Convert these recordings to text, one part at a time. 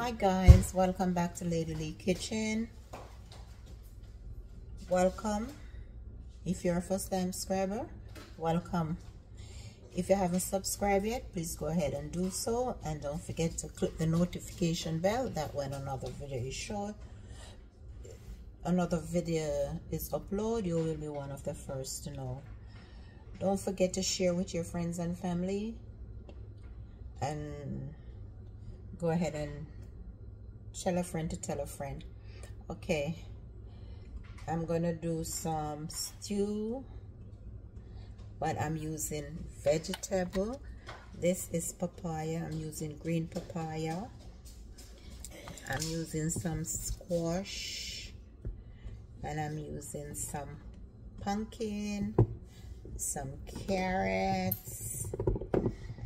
hi guys. Welcome back to lady lee kitchen. Welcome. If you're a first time subscriber welcome. If you haven't subscribed yet please go ahead and do so. And don't forget to click the notification bell. That when another video is shown another video is uploaded you will be one of the first to know. Don't forget to share with your friends and family. And go ahead and tell a friend to tell a friend. Okay. I'm gonna do some stew but I'm using vegetable. This is papaya. I'm using green papaya. I'm using some squash and I'm using some pumpkin some carrots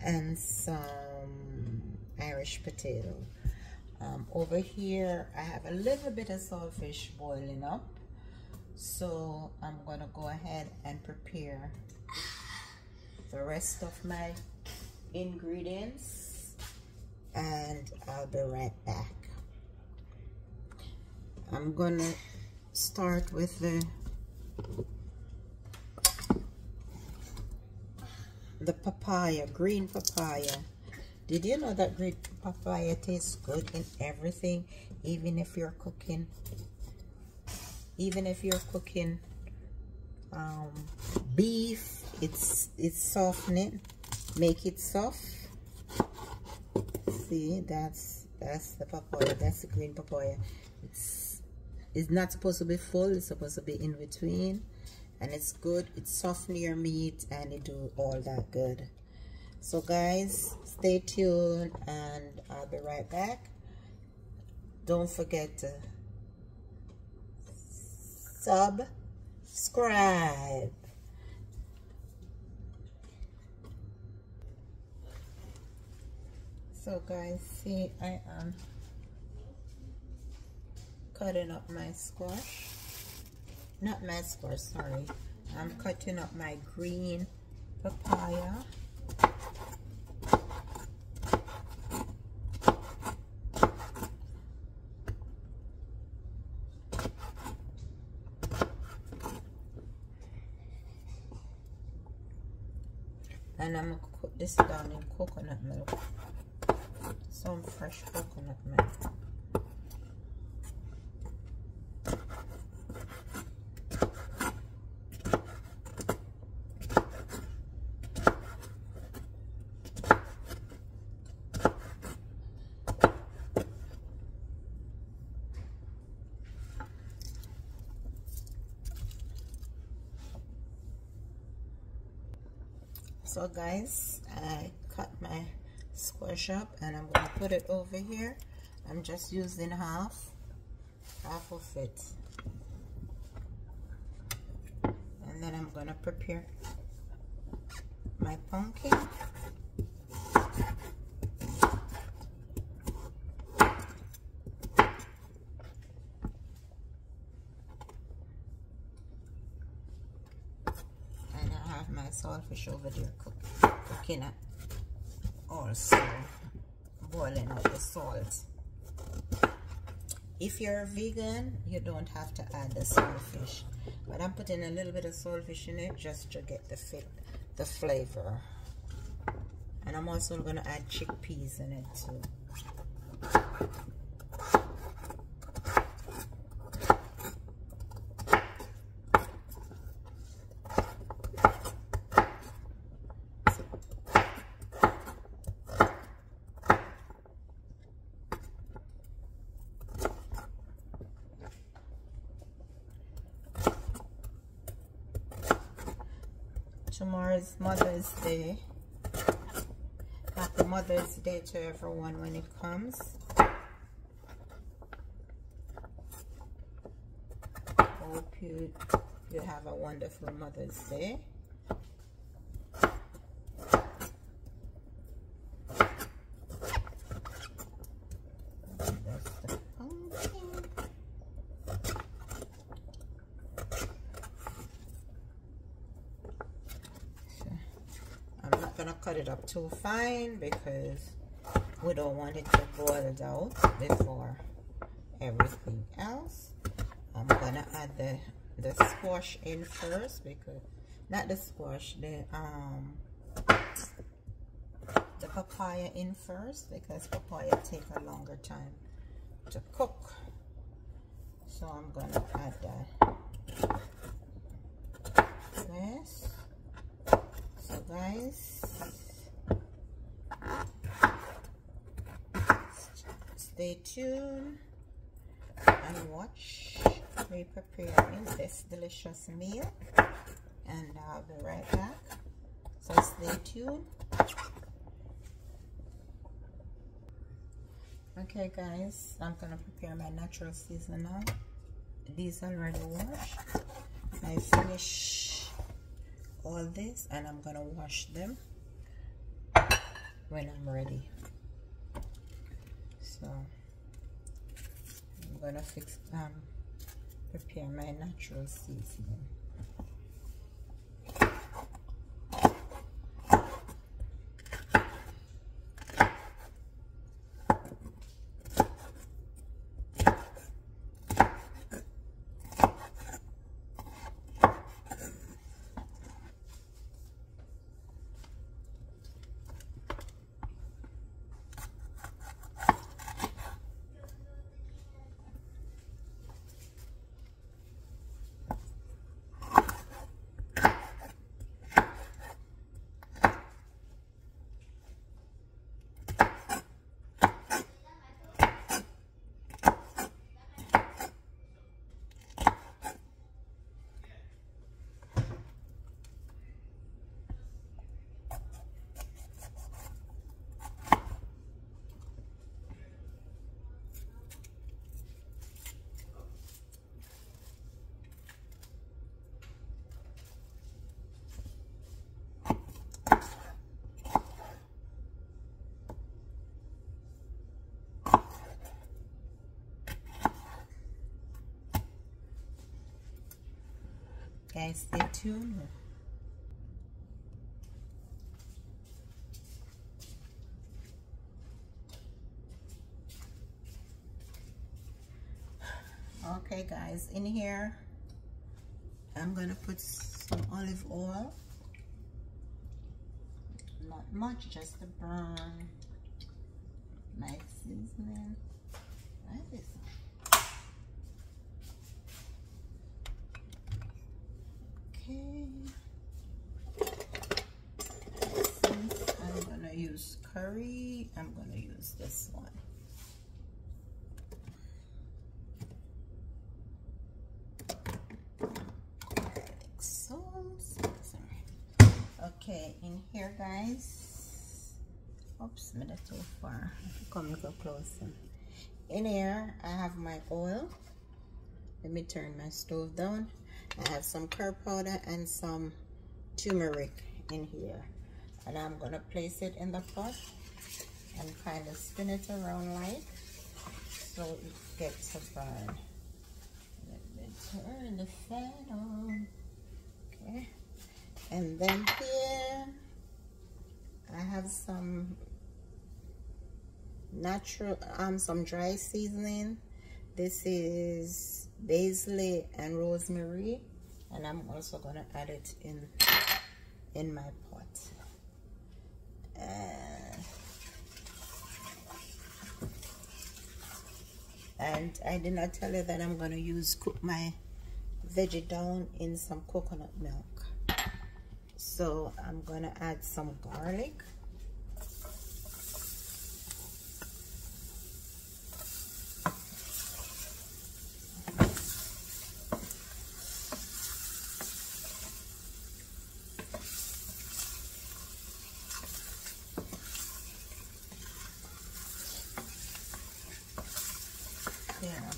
and some Irish potato um, over here I have a little bit of saltfish boiling up. So I'm gonna go ahead and prepare the rest of my ingredients and I'll be right back. I'm gonna start with the the papaya green papaya did you know that green papaya tastes good in everything, even if you're cooking, even if you're cooking um, beef, it's it's softening, make it soft. See, that's that's the papaya, that's the green papaya. It's it's not supposed to be full, it's supposed to be in between, and it's good. It softens your meat and it do all that good so guys stay tuned and I'll be right back. Don't forget to subscribe. So guys see I am cutting up my squash. Not my squash sorry. I'm cutting up my green papaya and I'm gonna cook this down in coconut milk. Some fresh coconut milk so guys I cut my squash up and I'm gonna put it over here. I'm just using half half of it. And then I'm gonna prepare my pumpkin saltfish over there cook, cooking it. Also boiling out the salt. If you're vegan you don't have to add the saltfish but I'm putting a little bit of saltfish in it just to get the fit the flavor. And I'm also going to add chickpeas in it too tomorrow's Mother's Day. Happy Mother's Day to everyone when it comes. Hope you, you have a wonderful Mother's Day. gonna cut it up too fine because we don't want it to boil out before everything else. I'm gonna add the the squash in first because not the squash the um the papaya in first because papaya take a longer time to cook. So I'm gonna add that this. So guys stay tuned and watch me preparing this delicious meal. And I'll be right back. So stay tuned. Okay guys I'm gonna prepare my natural seasoning these already washed. I finish all this and I'm gonna wash them when I'm ready so I'm gonna fix um prepare my natural seasoning guys. Stay tuned. Okay guys in here I'm gonna put some olive oil. Not much just to burn. My seasoning that is okay since I'm gonna use curry I'm gonna use this one. Okay in here guys. Oops made it too far. Come a little closer. In here I have my oil. Let me turn my stove down I have some curry powder and some turmeric in here. And I'm to place it in the pot and kind of spin it around like so it gets to burn. Let me turn the fan on. Okay. And then here I have some natural um some dry seasoning this is basil and rosemary and I'm also gonna add it in in my pot. Uh, and I did not tell you that I'm gonna use cook my veggie down in some coconut milk. So I'm gonna add some garlic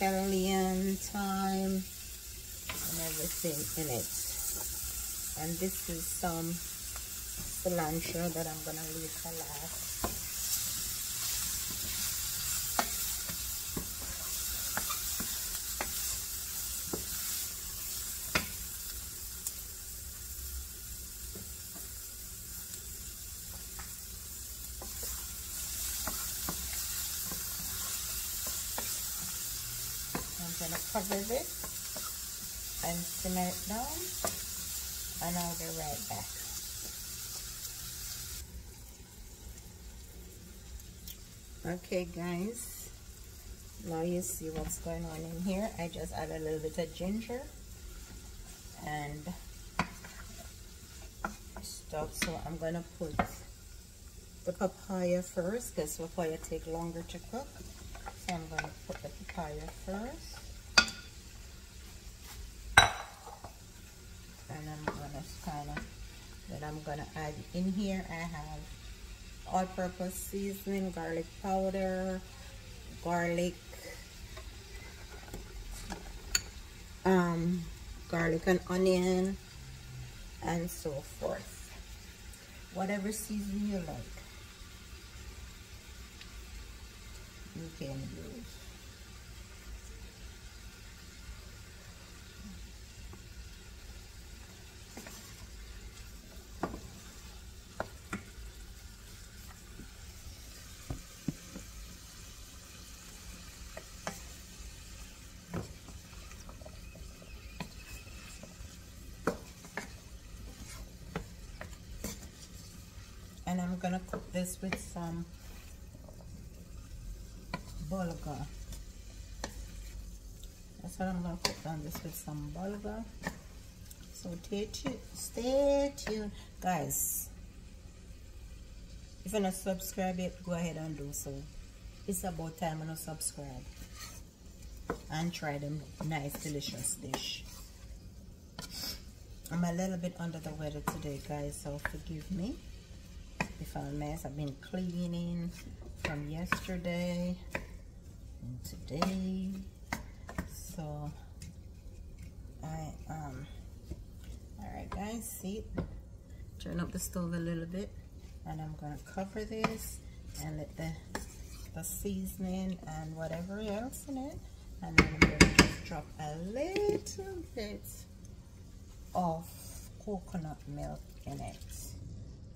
scallion, thyme, and everything in it. And this is some cilantro that I'm gonna leave for last. gonna cover this and simmer it down and I'll be right back. Okay guys, now you see what's going on in here. I just add a little bit of ginger and stuff. So I'm gonna put the papaya first because papaya take longer to cook. So I'm gonna put the papaya first. And I'm gonna kind of that I'm gonna add in here I have all-purpose seasoning garlic powder garlic um, garlic and onion and so forth. Whatever season you like. You can use and I'm gonna cook this with some bulgur. That's what I'm gonna cook on this with some bulgur. So stay tuned, stay tuned, guys. If you're not subscribed yet, go ahead and do so. It's about time to subscribe and try them nice, delicious dish. I'm a little bit under the weather today, guys, so forgive me I'm a mess. I've been cleaning from yesterday and today. So I um alright guys, see turn up the stove a little bit and I'm gonna cover this and let the the seasoning and whatever else in it and then I'm gonna just drop a little bit of coconut milk in it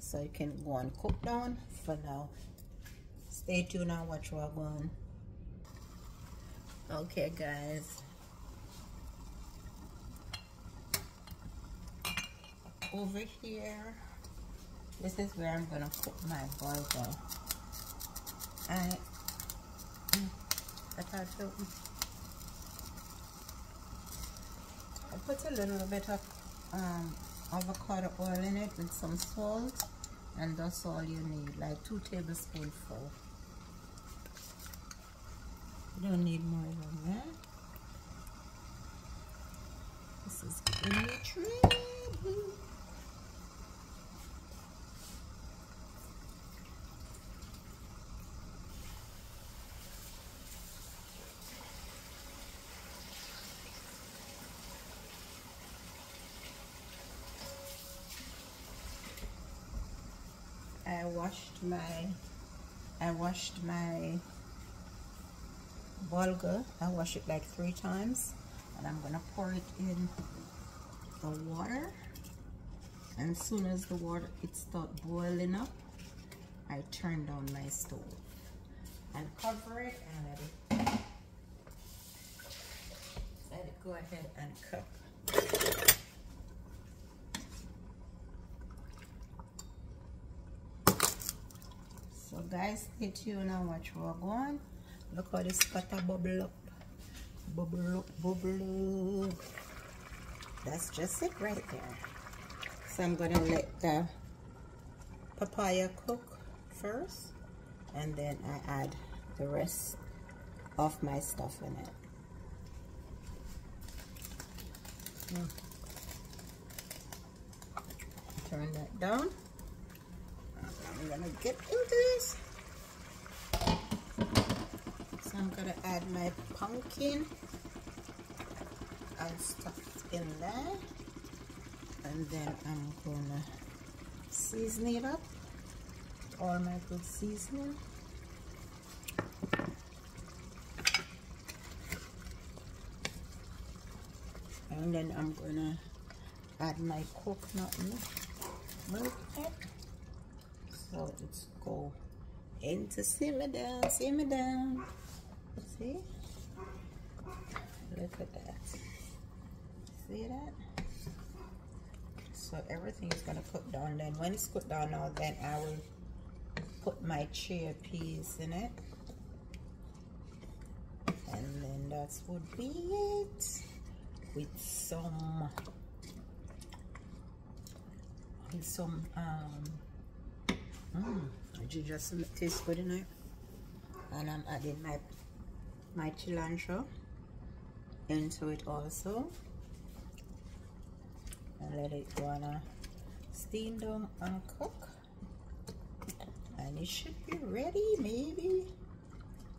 so you can go and cook down for now. Stay tuned and watch what we're going. Okay guys. Over here this is where I'm gonna cook my bulgur. I I thought I put a little bit of um, avocado oil in it with some salt and that's all you need like two tablespoonful. You don't need more than that. This is giving I washed my I washed my bulgur. I wash it like three times and I'm gonna pour it in the water. And as soon as the water it start boiling up I turn down my stove. And cover it and let it let it go ahead and cook So guys, stay tuned and watch what go on. Look how this butter bubble up. Bubble up, bubble up. That's just it right there. So I'm gonna let the papaya cook first and then I add the rest of my stuff in it. Hmm. Turn that down. I'm gonna get into this. So I'm gonna add my pumpkin and stuff in there. And then I'm gonna season it up. All my good seasoning. And then I'm gonna add my coconut milk. milk so it's go into simmer down simmer down. See? Look at that. See that? So everything is gonna cook down then. When it's cooked down now then I will put my chickpeas in it. And then that would be it with some with some um mm, you just taste good in it and I'm adding my my cilantro into it also. And let it go on steam down and cook. And it should be ready maybe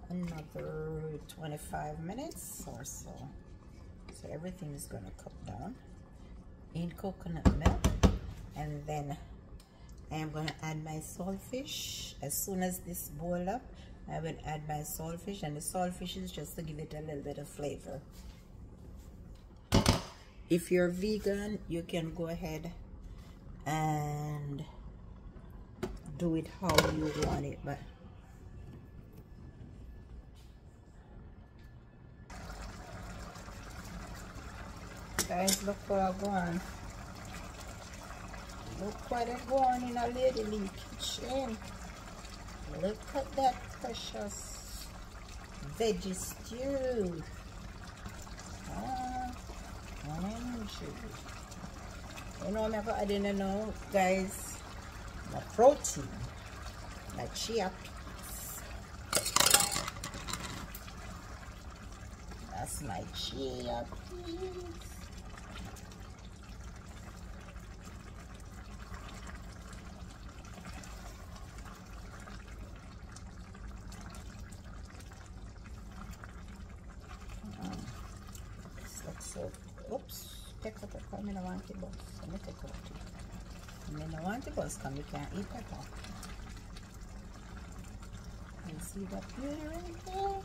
another 25 minutes or so. So everything is to cook down in coconut milk and then I am going to add my saltfish. As soon as this boil up I will add my saltfish and the saltfish is just to give it a little bit of flavor. If you're vegan you can go ahead and do it how you want it but guys look what I'm going look what I'm going in a lady Lee kitchen look at that precious veggie stew. Ah, you know I'm I didn't know guys my protein my chia peas. That's my chia peas so oops take out the come in a want it boss let me take out it and then I want it boss come you can't eat pepper you see that beauty right there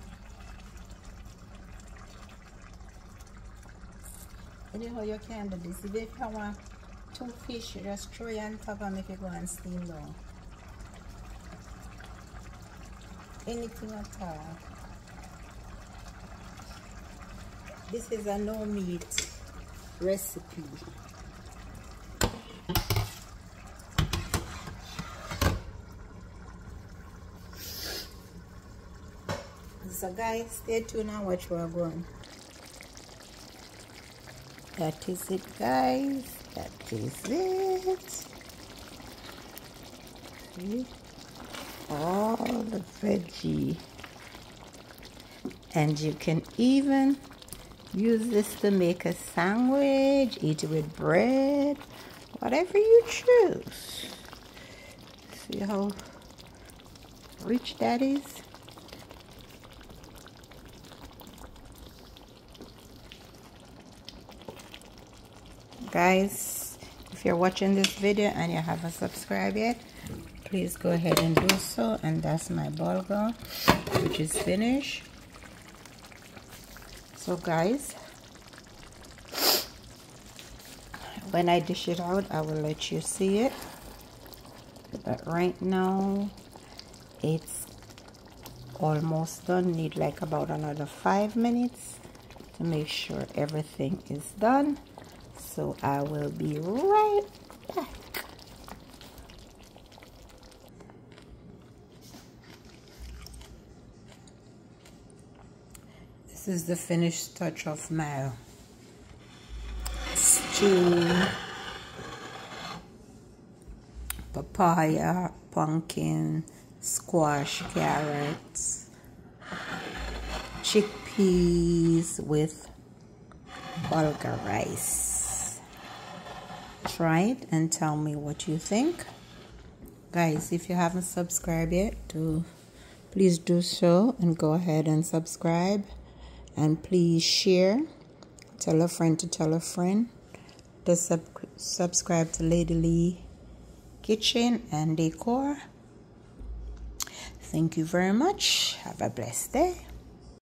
anyhow you can do this if you want two fish you just throw it on top and make it go and steam down anything at all. This is a no meat recipe. So guys, stay tuned and watch where I'm going. That is it guys. That is it. See? All the veggie. And you can even Use this to make a sandwich, eat it with bread, whatever you choose. See how rich that is? Guys, if you're watching this video and you haven't subscribed yet, please go ahead and do so. And that's my bulgur, which is finished so guys when I dish it out I will let you see it. But right now it's almost done. Need like about another five minutes to make sure everything is done so I will be right back This is the finished touch of my stew. Papaya, pumpkin, squash, carrots, chickpeas with bulgur rice. Try it and tell me what you think. Guys, if you haven't subscribed yet, do please do so and go ahead and subscribe. And please share. Tell a friend to tell a friend. To sub subscribe to lady lee kitchen and decor. Thank you very much. Have a blessed day